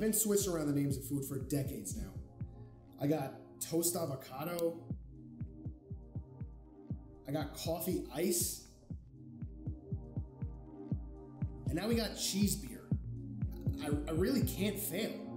I've been switching around the names of food for decades now. I got toast avocado. I got coffee ice. And now we got cheese beer. I, I really can't fail.